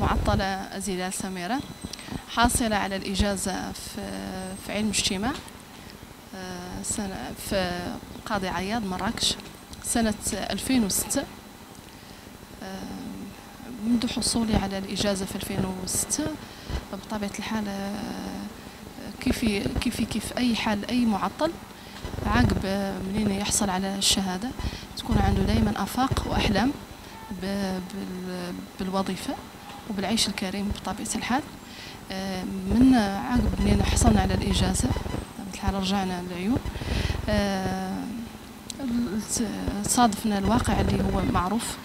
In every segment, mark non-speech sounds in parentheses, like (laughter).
معطلة زلال سميرة حاصلة على الإجازة في, علم الاجتماع آه، في قاضي عياض مراكش سنة 2006 آه، منذ حصولي على الإجازة في 2006 بطبيعة الحال آه، كيف كيف كيف أي حال أي معطل عقب منين يحصل على الشهادة؟ تكون عنده دائما آفاق وأحلام بالوظيفة وبالعيش الكريم بطبيعة الحال. آه، من عقب منين حصلنا على الإجازة؟ الحال رجعنا للعيون. آه، صادفنا الواقع اللي هو معروف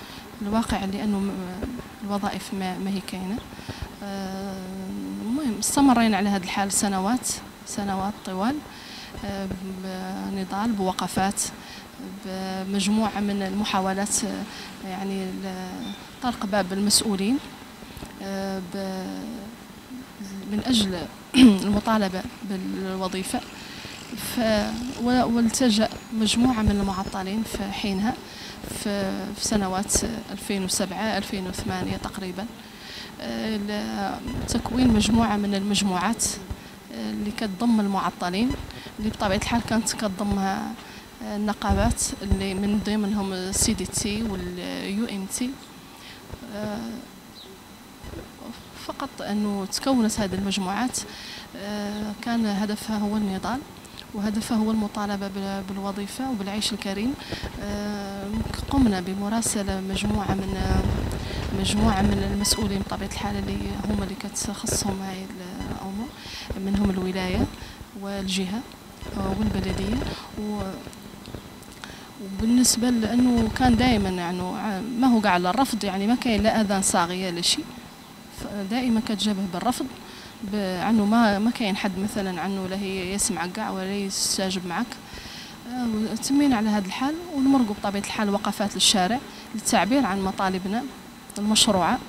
الواقع اللي أنه الوظائف ما, ما هي كاينة. آه، المهم استمرينا على هذا الحال سنوات سنوات طوال. بنضال بوقفات بمجموعة من المحاولات يعني طرق باب المسؤولين من أجل (clears throat) المطالبة بالوظيفة. والتجأ مجموعة من المعطلين في حينها في سنوات 2007 2008 تقريبا لتكوين مجموعة من المجموعات. اللي كتضم المعطلين اللي بطبيعة الحال كانت كتضمها النقابات اللي من ضمنهم ال CDT وال UMT فقط أنه تكونت هذه المجموعات آه، كان هدفها هو النضال وهدفها هو المطالبة بالوظيفة وبالعيش الكريم. آه، قمنا بمراسلة مجموعة من مجموعة من المسؤولين بطبيعة الحال اللي هم اللي كتخصهم هاي منهم الولاية والجهة والبلدية. و وبالنسبة لأنه كان دائما يعني ما هو قاعد الرفض يعني ما كاين لا أذان صاغية لا شيء. دائما كتجابه بالرفض عنه ما ما كاين حد مثلا عنه لا هي يسمع كاع ولا يستجب معك. تمينا على هذا الحال ونمرقوا بطبيعة الحال وقفات للشارع للتعبير عن مطالبنا المشروعة.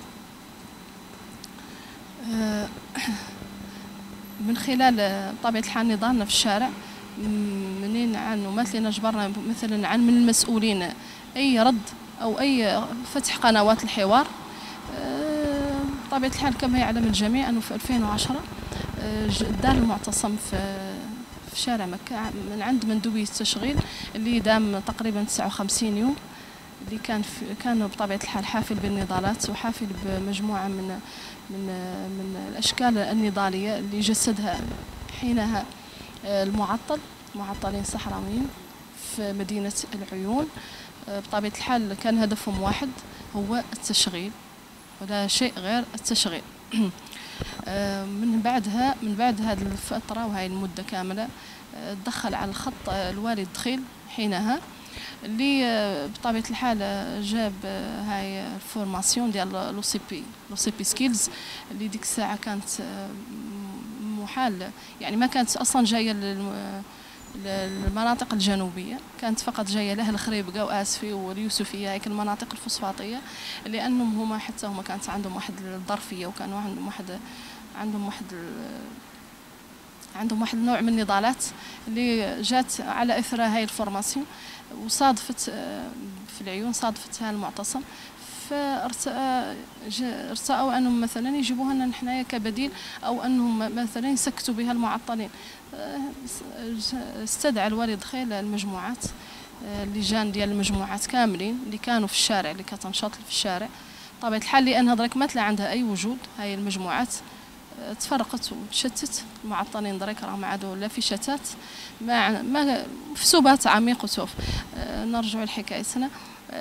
آه، من خلال بطبيعه الحال نضالنا في الشارع منين عنه مثلا جبرنا مثلا عن من المسؤولين أي رد أو أي فتح قنوات الحوار. بطبيعة الحال كما يعلم الجميع أنه في 2010 آه، دار المعتصم في في شارع مكة من عند مندوبية التشغيل اللي دام تقريبا 59 يوم. اللي كان كان بطبيعة الحال حافل بالنضالات وحافل بمجموعة من من من الأشكال النضالية اللي جسدها حينها آه، المعطل معطلين صحراويين في مدينة العيون. آه، بطبيعة الحال كان هدفهم واحد هو التشغيل ولا شيء غير التشغيل. (clears throat) آه، من بعدها من بعد هذه الفترة وهي المدة كاملة آه، دخل على الخط الوالد دخيل حينها. اللي آه، بطبيعة الحال جاب هاي ال formation ديال لو سي بي لو سي بي سكيلز اللي ديك الساعة كانت محال يعني ما كانت أصلا جاية المناطق الجنوبية كانت فقط جاية لها الخريبقة وآسفي واليوسفية هيك المناطق الفوسفاطية لأنهم هما حتى هما كانت عندهم واحد الظرفية وكانوا عندهم واحد عندهم واحد عندهم واحد النوع من النضالات اللي جات على إثر هاي الفورماسيون. وصادفت آه، في العيون صادفتها المعتصم. فارتأوا أنهم مثلا يجيبوها لنا نحنايا كبديل أو أنهم مثلا يسكتوا بها المعطلين. استدعى الوالد خيل المجموعات اللجان ديال المجموعات كاملين اللي كانوا في الشارع اللي كتنشط في الشارع. طبيعة الحال لأن هضرك ما عندها أي وجود هاي المجموعات. تفرقت وتشتت المعطلين دريك راهم عادوا لا في شتات ما ما في سبات عميق وسوف نرجع لحكايتنا.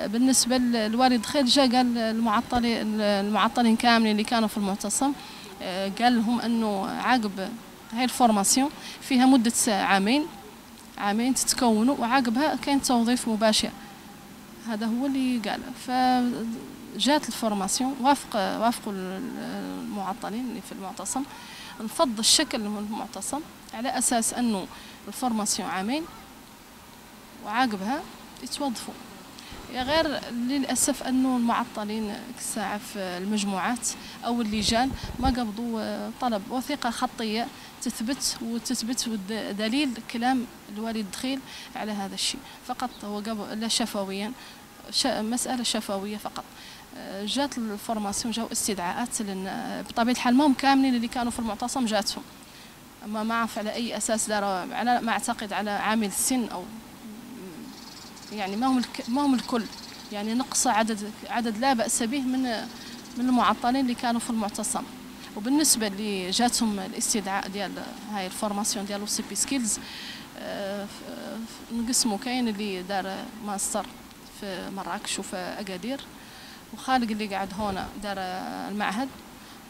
بالنسبة للوالد خير جا قال المعطلين المعطلين كاملين اللي كانوا في المعتصم آه، قال لهم أنه عقب هاي ال formation فيها مدة عامين عامين تتكونوا وعقبها كاين توظيف مباشر. هذا هو اللي قال. فجات ال formation وافق وافقوا المعطلين اللي في المعتصم نفض الشكل من المعتصم على أساس أنه الفورماسيون عامين وعقبها يتوظفوا غير للأسف أنه المعطلين الساعة في المجموعات أو اللجان ما قبضوا آه، طلب وثيقة خطية تثبت وتثبت دليل كلام الوالد الدخيل على هذا الشيء. فقط هو لا شفويا مسألة شفوية فقط. آه، جات ال formation جاو استدعاءات لأن بطبيعة الحال ما هم كاملين اللي كانوا في المعتصم جاتهم. أما ما أعرف على أي أساس داروا على ما أعتقد على عامل السن أو يعني ما هم ما هم الكل. يعني نقص عدد عدد لا بأس به من من المعطلين اللي كانوا في المعتصم. وبالنسبة اللي جاتهم الاستدعاء ديال هاي ال formation ديال OCP Skills نقسموا كاين اللي دار ماستر في مراكش وفي أكادير وخالق اللي قاعد هنا دار المعهد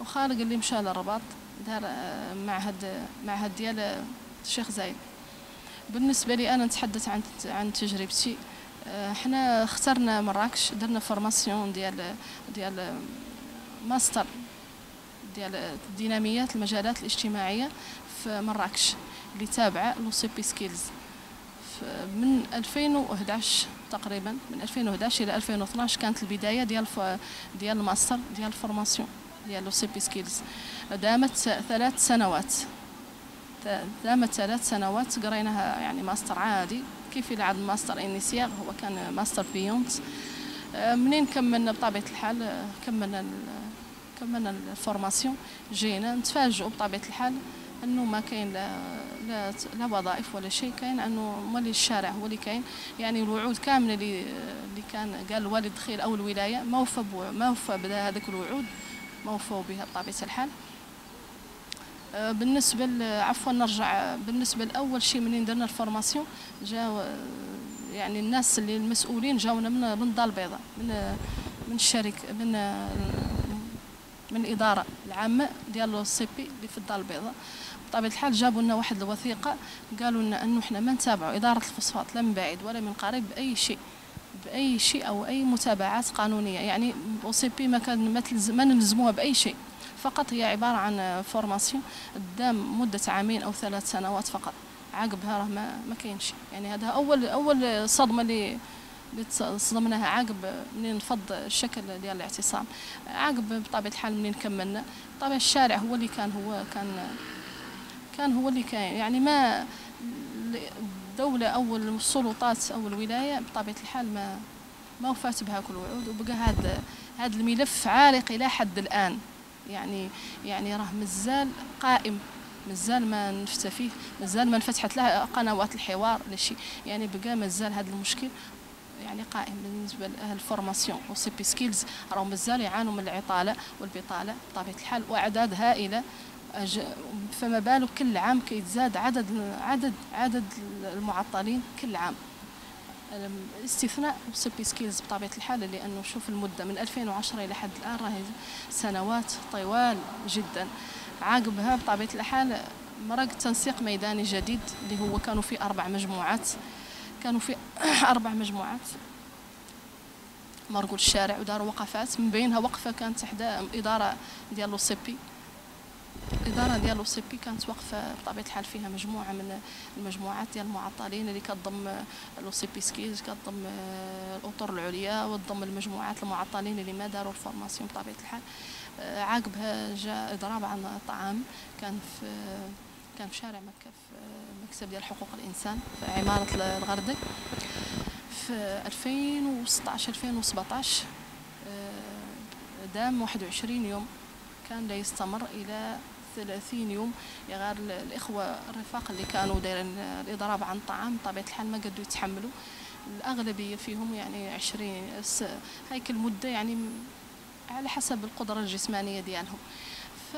وخالق اللي مشى للرباط دار معهد معهد ديال الشيخ زايد. بالنسبة لي أنا نتحدث عن عن تجربتي. إحنا اخترنا مراكش درنا formation ديال ديال ماستر ديال الديناميات المجالات الاجتماعية في مراكش اللي تابعة l'OCP Skills من 2011 تقريبا من 2011 إلى 2012 كانت البداية ديال ديال الماستر ديال ال formation ديال l'OCP Skills. دامت ثلاث سنوات دامت ثلاث سنوات قريناها يعني ماستر عادي. كيف يلعب ماستر initial هو كان ماستر payant آه، منين كملنا بطبيعة الحال؟ آه، كملنا كملنا ال formation. جينا نتفاجئوا بطبيعة الحال أنه ما كاين لا لا, لا وظائف ولا شيء. كاين أنه مولي الشارع هو اللي كاين. يعني الوعود كاملة اللي اللي كان قال الوالد خير أو الولايه ما وفى ما وفى بهذيك الوعود ما وفوا بها بطبيعة الحال. بالنسبة عفوا نرجع بالنسبة لأول شيء منين درنا ال formation جاو آه، يعني الناس اللي المسؤولين جاونا من من الدار البيضاء من من الشركة من من الاداره العامة ديال ال OCP اللي في الدار البيضاء. بطبيعة الحال جابوا لنا واحد الوثيقة قالوا لنا إنه إحنا ما نتابعوا إدارة الفوسفات لا من بعيد ولا من قريب بأي شيء بأي شيء أو أي متابعات قانونية يعني OCP ما كان ما نلزموها بأي شيء. فقط هي عبارة عن formation دام مدة عامين أو ثلاث سنوات فقط. عقبها راه ما ما كاينش. يعني هذا أول أول صدمة اللي صدمناها عقب منين نفض الشكل ديال الاعتصام. عقب بطبيعة الحال منين كملنا. طبعا الشارع هو اللي كان هو كان كان هو اللي كان يعني ما الدولة أو السلطات أو الولاية بطبيعة الحال ما ما وفات بها كل الوعود وبقى هذا هذا الملف عالق إلى حد الآن. يعني يعني راه مازال قائم مازال ما نفتى فيه مازال ما انفتحت له قنوات الحوار ولا شيء يعني بقى مازال هذا المشكل يعني قائم بالنسبة لأهل ال formation OCP Skills. راهم مازال يعانوا من العطالة والبطالة بطبيعة الحال وأعداد هائلة. فما بالك كل عام كيتزاد عدد عدد عدد المعطلين كل عام. استثناء OCP Skills بطبيعة الحال لأنه شوف المدة من 2010 إلى حد الآن راهي سنوات طوال جدا. عقبها بطبيعة الحال مرق تنسيق ميداني جديد اللي هو كانوا فيه أربع مجموعات. كانوا في (clears throat) أربع مجموعات. مرقوا الشارع وداروا وقفات. من بينها وقفة كانت إحدى إدارة ديال OCP الإدارة ديال OCP كانت واقفة بطبيعة الحال فيها مجموعة من المجموعات ديال المعطلين اللي كتضم OCP Skills كتضم آه، الأطر العليا وتضم المجموعات المعطلين اللي ما داروا ال formation بطبيعة الحال. آه، عقبها جاء إضراب عن الطعام كان في كان في شارع مكة في مكتب ديال حقوق الإنسان في عمارة الغردق في 2016 2017 دام 21 يوم كان لا يستمر إلى 30 يوم غير الإخوة الرفاق اللي كانوا دايرين الإضراب عن الطعام بطبيعة الحال ما قدروا يتحملوا. الأغلبية فيهم يعني 20 هيك المدة يعني على حسب القدرة الجسمانية ديالهم. ف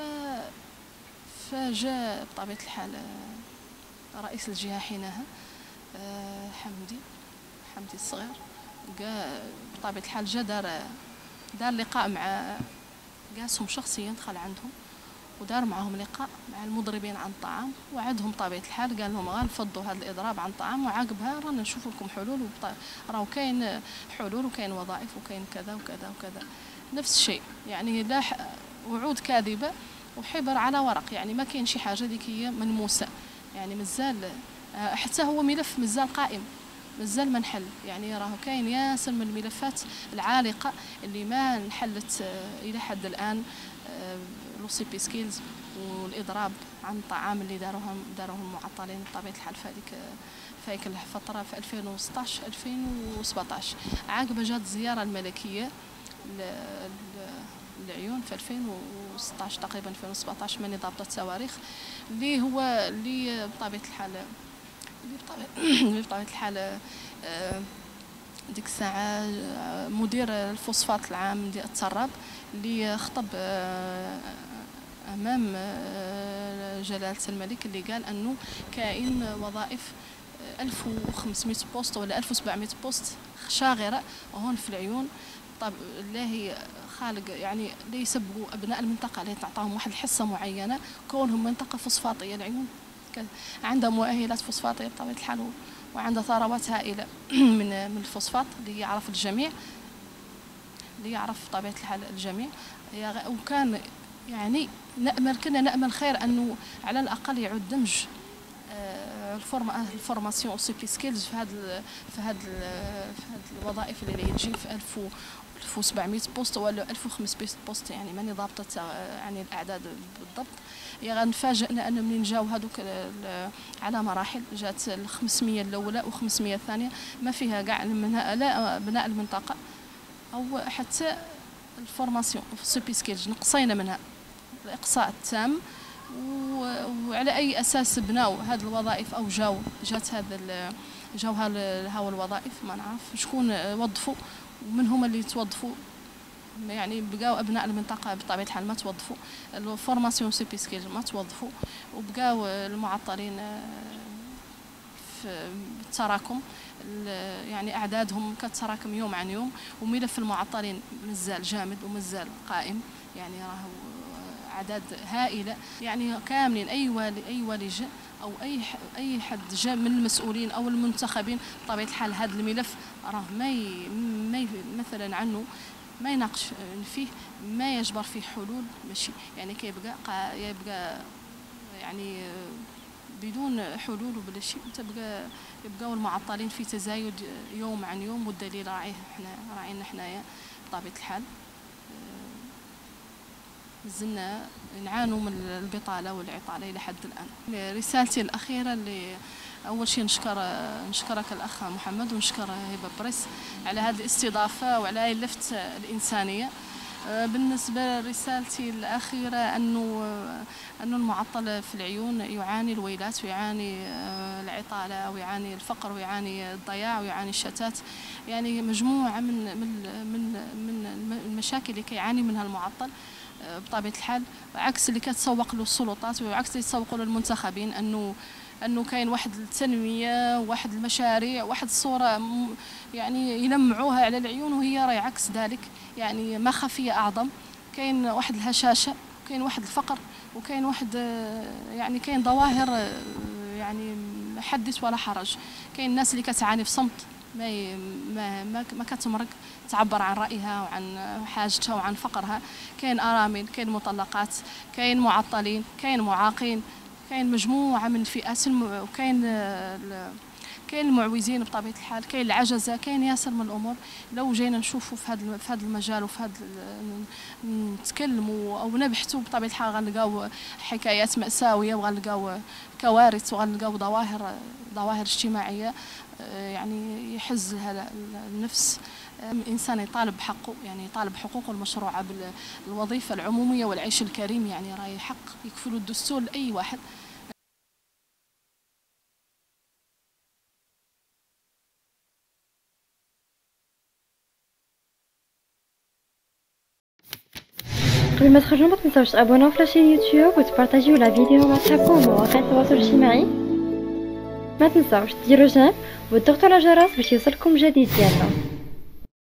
فجاء بطبيعة الحال رئيس الجهة حينها حمدي حمدي الصغير بطبيعة الحال جا دار دار لقاء مع قاسهم شخصيا دخل عندهم. ودار معهم لقاء مع المضربين عن الطعام وعدهم طبيعة الحال قال لهم غنفضوا هذا الإضراب عن الطعام وعقبها رانا نشوف لكم حلول راهو كاين حلول وكاين وظائف وكاين كذا وكذا وكذا. نفس الشيء يعني لا وعود كاذبة وحبر على ورق يعني ما كاين شي حاجة ذيك هي ملموسة يعني مازال حتى هو ملف مازال قائم مازال ما نحل يعني راهو كاين ياسر من الملفات العالقة اللي ما انحلت إلى حد الآن OCP Skills والإضراب عن الطعام اللي داروهم داروه المعطلين بطبيعة الحال في هذيك في هذيك الفترة في 2016 2017 عقب جات الزياره الملكية للعيون في 2016 تقريبا 2017 ماني ضابطة التواريخ اللي هو اللي بطبيعة الحال (clears throat) اللي بطبيعه الحال آه، ديك الساعة آه، مدير الفوسفات العام ديال التراب اللي خطب آه، أمام جلالة الملك اللي قال أنه كاين وظائف 1500 poste ولا 1700 poste شاغرة هون في العيون. طب الله خالق؟ يعني ليسبقوا أبناء المنطقة؟ اللي تعطاهم واحد الحصه معينة؟ كونهم منطقة فوسفاطية العيون. عندها مؤهلات فوسفاطية بطبيعة الحال وعندها ثروات هائلة (clears throat) من من الفوسفات اللي يعرف الجميع اللي يعرف بطبيعة الحال الجميع. وكان يعني نأمل كنا نأمل خير أنه على الأقل يعود دمج ال formation OCP Skills في هذا في هذا في هذه الوظائف اللي تجي في 1000 1700 poste ولا 1500 poste يعني ماني ضابطة يعني الأعداد بالضبط. يعني غنفاجئنا ان منين جاو هذوك على مراحل جات ال 500 الأولى و500 الثانية ما فيها كاع لا بناء المنطقة. أو حتى ال formation OCP Skills نقصينا منها. الاقصاء التام وعلى أي أساس بناو هذه الوظائف أو جاو جات هذا جاو هاو الوظائف ما نعرف. شكون وظفوا؟ ومن هما اللي توظفوا. يعني بقاو أبناء المنطقة بطبيعة الحال ما توظفوا. ال formation OCP Skills ما توظفوا. وبقاو المعطلين آه، في التراكم. يعني أعدادهم كتراكم يوم عن يوم. وملف المعطلين مازال جامد ومازال قائم. يعني راهو أعداد هائلة. يعني كاملين أي والي أي والي جاء أو أي أي حد جاء من المسؤولين أو المنتخبين بطبيعة الحال هذا الملف راه ما ما مثلا عنه ما يناقش فيه ما يجبر فيه حلول ماشي. يعني كيبقى يبقى يعني بدون حلول وبلا شيء تبقى يبقاو المعطلين في تزايد يوم عن يوم والدليل راعيه إحنا راعينا حنايا بطبيعة الحال. زلنا نعانوا من البطالة والعطالة إلى حد الآن. رسالتي الأخيرة اللي أول شيء نشكر نشكرك الأخ محمد ونشكر هبة بريس على هذه الاستضافة وعلى اللفت الإنسانية. بالنسبة لرسالتي الأخيرة أنه أنه المعطل في العيون يعاني الويلات ويعاني العطالة ويعاني الفقر ويعاني الضياع ويعاني الشتات. يعني مجموعة من من من من المشاكل اللي كيعاني منها المعطل. بطبيعة الحال عكس اللي كتسوق له السلطات وعكس اللي تسوق له المنتخبين أنه أنه كاين واحد التنميه واحد المشاريع واحد الصورة يعني يلمعوها على العيون وهي راهي عكس ذلك. يعني ما خفية أعظم. كاين واحد الهشاشة كاين واحد الفقر وكاين واحد يعني كاين ظواهر يعني حدث ولا حرج. كاين الناس اللي كتعاني في صمت. ما ما ما, ما كتمرق تعبر عن رأيها وعن حاجتها وعن فقرها. كاين آرامل كاين مطلقات كاين معطلين كاين معاقين كاين مجموعة من الفئات وكاين كاين المعوزين بطبيعة الحال كاين العجزة كاين ياسر من الأمور. لو جينا نشوفوا في هذا في هذا المجال وفي هذا نتكلموا أو نبحثوا بطبيعة الحال غنلقاو حكايات مأساوية وغنلقاو كوارث وغنلقاو ظواهر ظواهر اجتماعية آه، يعني يحز النفس. الانسان يطالب بحقه يعني يطالب حقوقه المشروعة بالوظيفة العمومية والعيش الكريم يعني راهي حق يكفله الدستور لأي واحد. ما تخرجوا ما تنساوش تابوناو في la chaîne YouTube وتبارطاجيو la vidéo مع صحابكم ومواقع التواصل الاجتماعي ما تنساوش ديروا j'aime وتضغطوا على الجرس باش يوصلكم جديد ديالنا